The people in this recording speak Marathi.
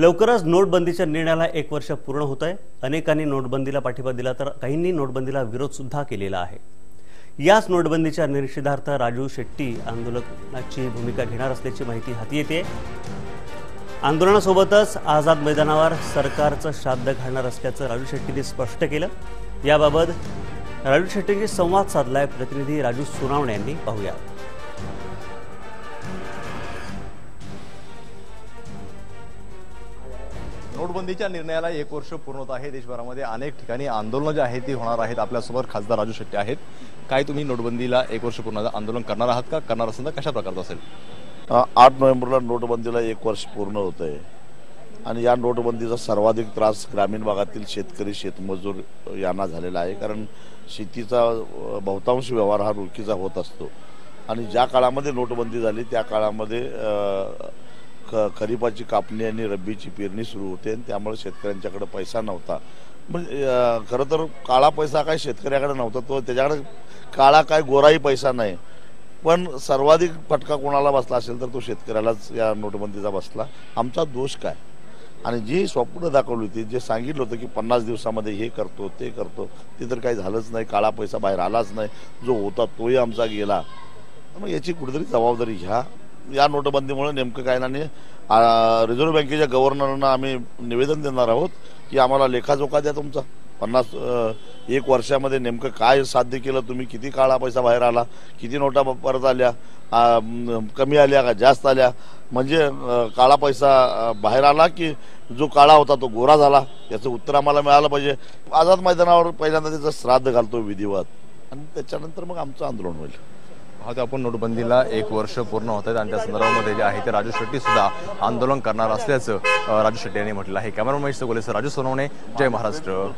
लवकरच नोटबंदीच्या निर्णयाला एक वर्ष पूर्ण होत आहे अनेकांनी नोटबंदीला पाठिंबा दिला तर काहींनी नोटबंदीला विरोधसुद्धा केलेला आहे. याच नोटबंदीच्या निषेधार्थ राजू शेट्टी आंदोलनाची भूमिका घेणार असल्याची माहिती हाती येते आंदोलनासोबतच आझाद मैदानावर सरकारचं श्राद्ध घालणार असल्याचं राजू शेट्टीने स्पष्ट केलं. याबाबत राजू शेट्टींशी संवाद साधलाय प्रतिनिधी राजू सोनावणे यांनी. पाहूया. नोटबंदीच्या निर्णयाला एक वर्ष पूर्ण होत आहे. देशभरामध्ये अनेक ठिकाणी आंदोलनं जी आहेत ती होणार आहेत. आपल्यासोबत खासदार राजू शेट्टी आहेत. काय तुम्ही नोटबंदीला एक वर्ष पूर्ण आंदोलन करणार आहात का? करणार असेल तर कशा प्रकारचं असेल? आठ नोव्हेंबरला नोटबंदीला एक वर्ष पूर्ण होत आहे. आणि या नोटबंदीचा सर्वाधिक त्रास ग्रामीण भागातील शेतकरी शेतमजूर यांना झालेला आहे. कारण शेतीचा बहुतांश व्यवहार हा रोखीचा होत असतो. आणि ज्या काळामध्ये नोटबंदी झाली त्या काळामध्ये ख खरीपाची कापणी आणि रब्बीची पेरणी सुरू होते आणि त्यामुळे शेतकऱ्यांच्याकडे पैसा नव्हता. म्हणजे खरं तर काळा पैसा काय शेतकऱ्याकडे नव्हता तो त्याच्याकडे काळा काय गोराही पैसा नाही. पण सर्वाधिक फटका कोणाला बसला असेल तर तो शेतकऱ्यालाच या नोटबंदीचा बसला. आमचा दोष काय? आणि जी स्वप्न दाखवली होती जे सांगितलं होतं की पन्नास दिवसामध्ये हे करतो ते करतो ते तर काही झालंच नाही काळा पैसा बाहेर आलाच नाही जो होता तोही आमचा गेला. मग याची कुठेतरी जबाबदारी घ्या. या नोटबंदीमुळे नेमकं काय नाही. रिझर्व्ह बँकेच्या गव्हर्नरना आम्ही निवेदन देणार आहोत की आम्हाला लेखाजोखा द्या तुमचा. पन्नास एक वर्षामध्ये नेमकं काय साध्य केलं तुम्ही किती काळा पैसा बाहेर आला किती नोटा परत आल्या कमी आल्या का जास्त आल्या? म्हणजे काळा पैसा बाहेर आला की जो काळा होता तो गोरा झाला? याचं उत्तर आम्हाला मिळालं पाहिजे. आझाद मैदानावर पहिल्यांदा त्याचं श्राद्ध घालतो विधिवत. आणि त्याच्यानंतर मग आमचं आंदोलन होईल. पाहतो आपण नोटबंदीला एक वर्ष पूर्ण होत आहेत आणि त्या संदर्भामध्ये जे आहे ते राजू शेट्टी सुद्धा आंदोलन करणार असल्याचं राजू शेट्टी यांनी म्हटलं आहे. कॅमेरा महेश सर राजू सोनवणे जय महाराष्ट्र.